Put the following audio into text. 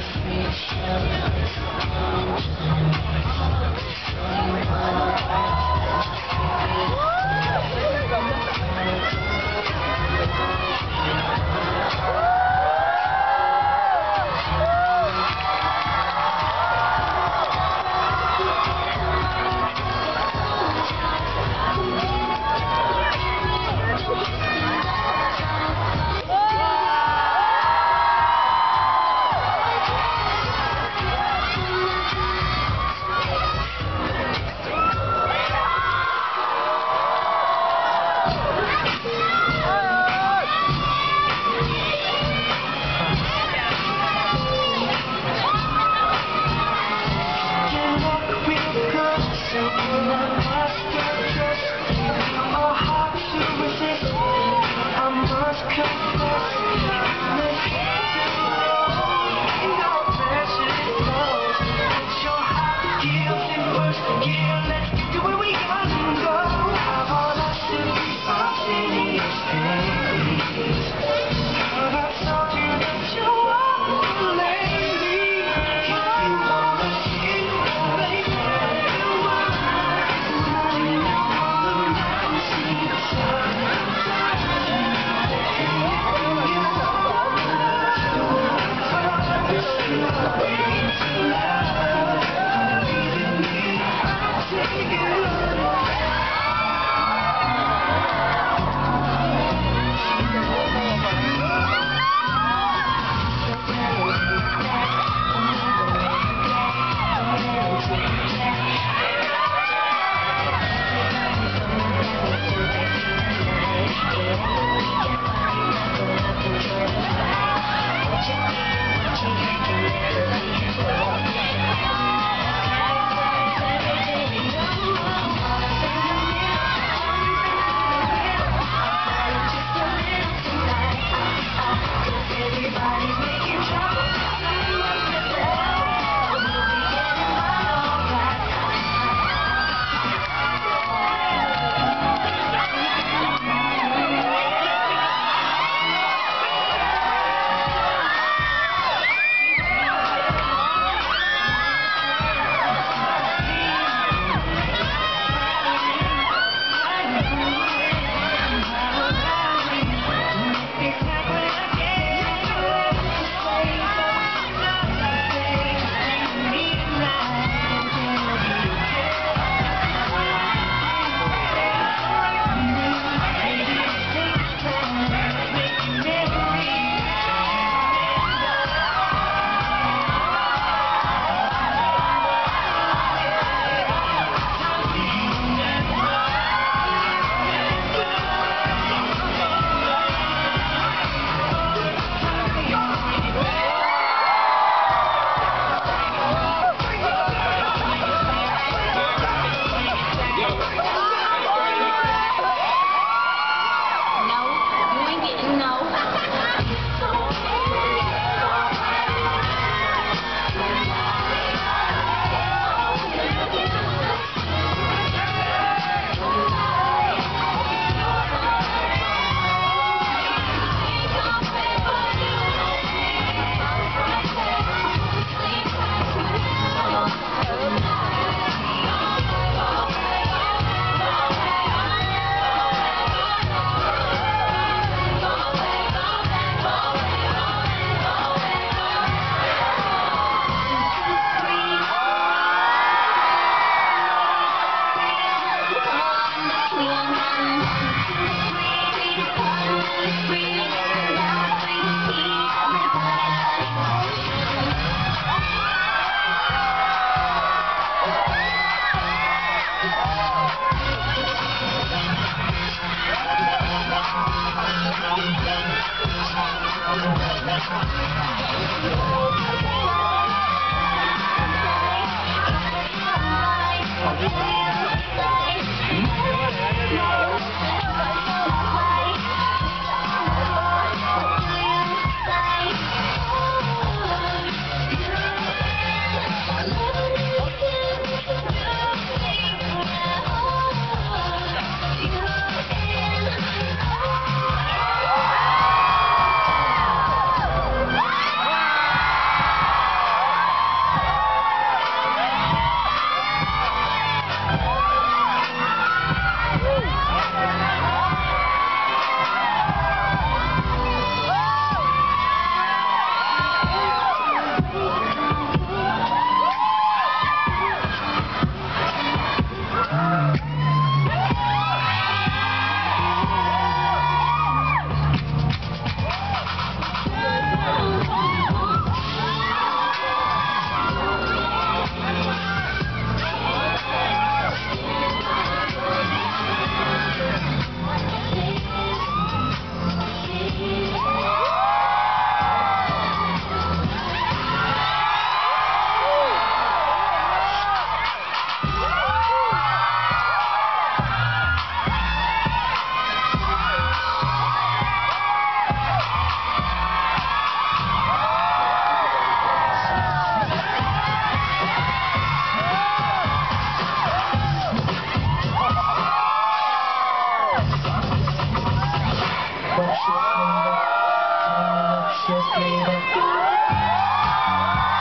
Thank you. Cause Shake it up.